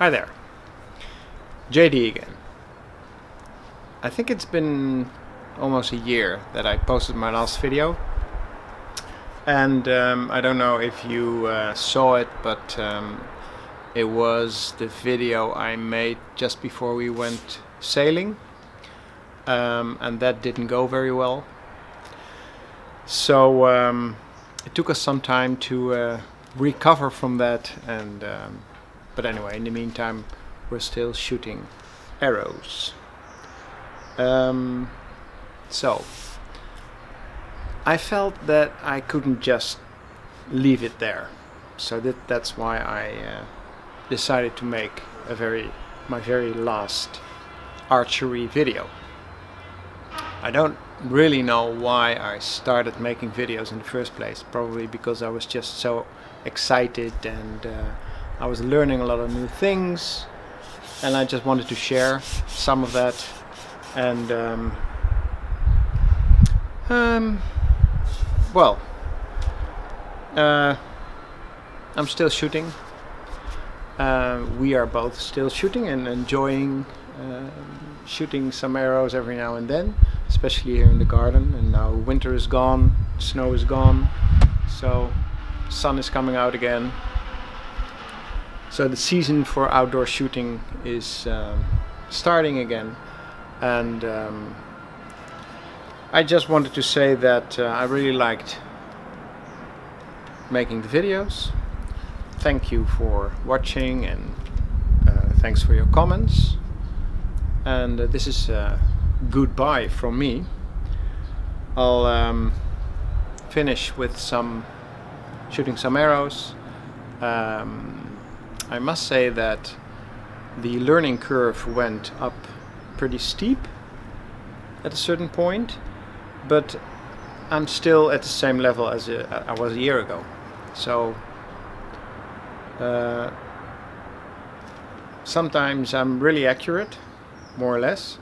Hi there. JD again. I think it's been almost a year that I posted my last video. And um, I don't know if you uh, saw it, but um, it was the video I made just before we went sailing. Um, and that didn't go very well. So um, it took us some time to uh, recover from that and um, but anyway in the meantime we're still shooting arrows. Um, so I felt that I couldn't just leave it there. So that that's why I uh, decided to make a very my very last archery video. I don't really know why I started making videos in the first place. Probably because I was just so excited and uh, I was learning a lot of new things and I just wanted to share some of that. And um, um, well uh, I'm still shooting. Uh, we are both still shooting and enjoying uh, shooting some arrows every now and then especially here in the garden. And now winter is gone snow is gone so sun is coming out again. So the season for outdoor shooting is um, starting again and um, I just wanted to say that uh, I really liked making the videos. Thank you for watching and uh, thanks for your comments. And uh, this is goodbye from me. I'll um, finish with some shooting some arrows. Um, I must say that the learning curve went up pretty steep at a certain point, but I'm still at the same level as I was a year ago. So uh, sometimes I'm really accurate, more or less,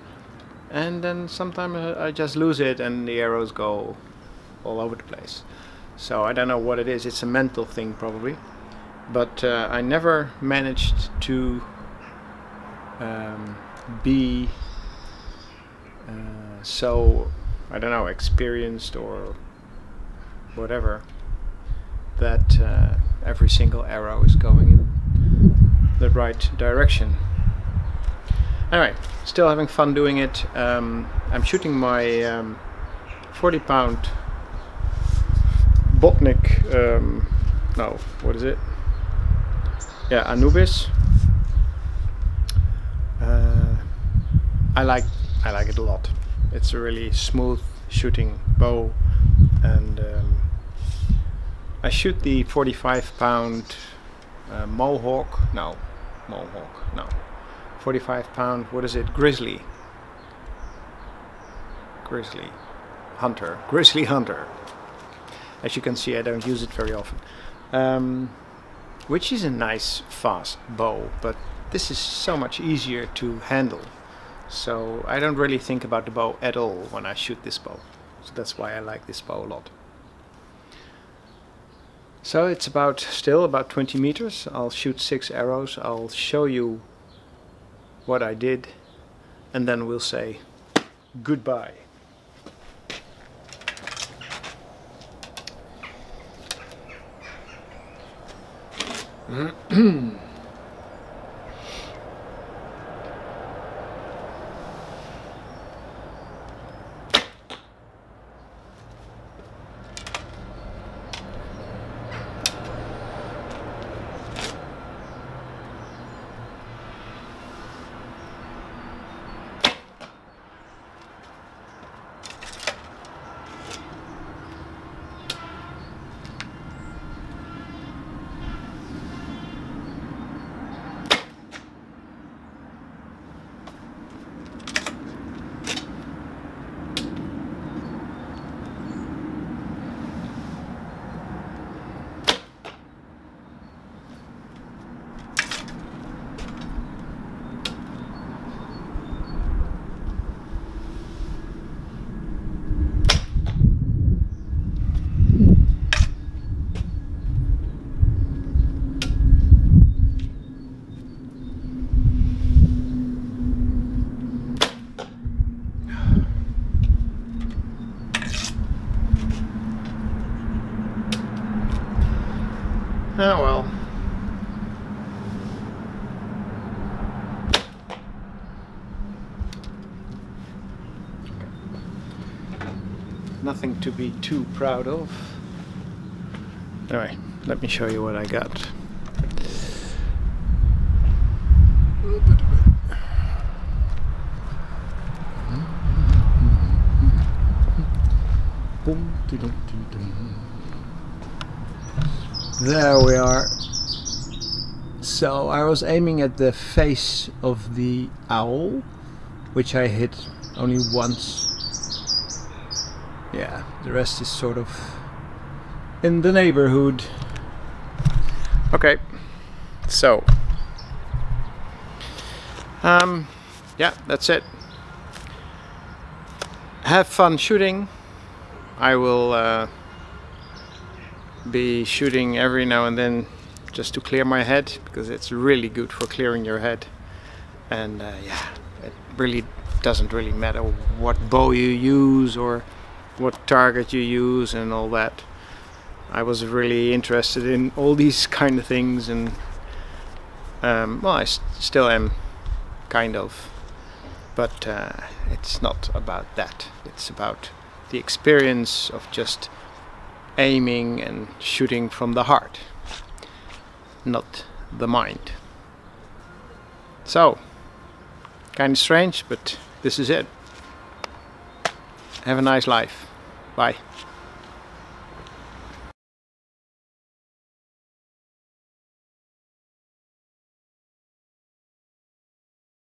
and then sometimes I just lose it and the arrows go all over the place. So I don't know what it is. It's a mental thing probably. But uh, I never managed to um, be uh, so, I don't know, experienced or whatever that uh, every single arrow is going in the right direction. Anyway, still having fun doing it. Um, I'm shooting my um, 40 pound Bodnik, um, no, what is it? Yeah, Anubis. Uh, I like I like it a lot. It's a really smooth shooting bow, and um, I shoot the 45 pound uh, Mohawk. No, Mohawk. No, 45 pound. What is it? Grizzly. Grizzly Hunter. Grizzly Hunter. As you can see I don't use it very often. Um, which is a nice fast bow, but this is so much easier to handle. So I don't really think about the bow at all when I shoot this bow. So that's why I like this bow a lot. So it's about still about 20 meters. I'll shoot six arrows. I'll show you what I did and then we'll say goodbye. 嗯。Oh well. Nothing to be too proud of. Anyway, let me show you what I got. There we are. So I was aiming at the face of the owl, which I hit only once. Yeah, the rest is sort of in the neighborhood. Okay, so um, yeah, that's it. Have fun shooting. I will uh, be shooting every now and then just to clear my head because it's really good for clearing your head. And uh, yeah it really doesn't really matter what bow you use or what target you use and all that. I was really interested in all these kind of things and um, well I st still am kind of. But uh, it's not about that. It's about the experience of just aiming and shooting from the heart, not the mind. So, kind of strange, but this is it. Have a nice life. Bye.